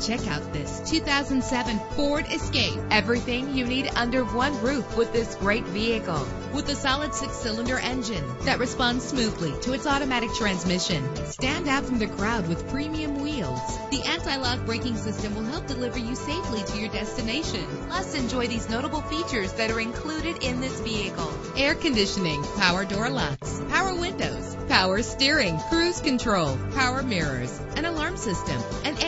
Check out this 2007 Ford Escape. Everything you need under one roof with this great vehicle. With a solid six-cylinder engine that responds smoothly to its automatic transmission. Stand out from the crowd with premium wheels. The anti-lock braking system will help deliver you safely to your destination. Plus, enjoy these notable features that are included in this vehicle. Air conditioning, power door locks, power windows, power steering, cruise control, power mirrors, an alarm system,